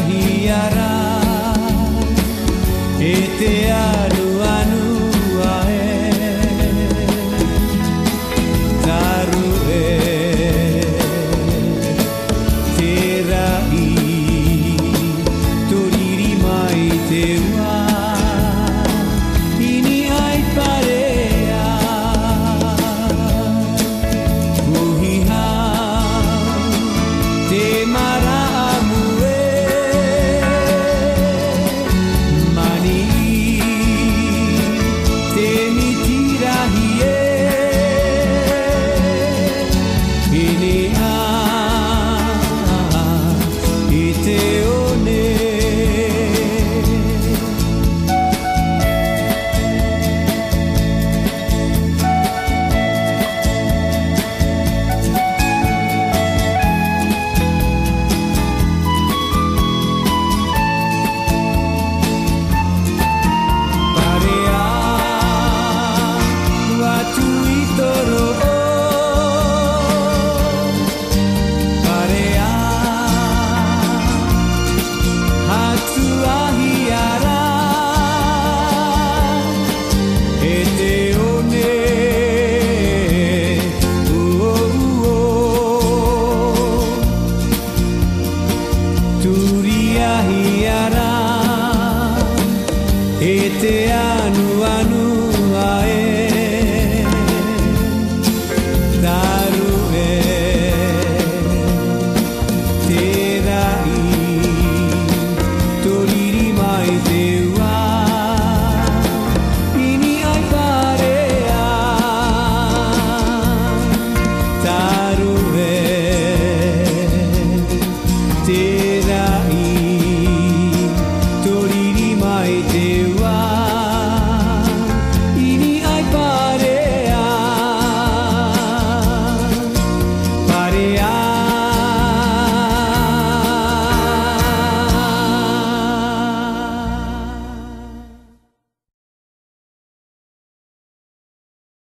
hiara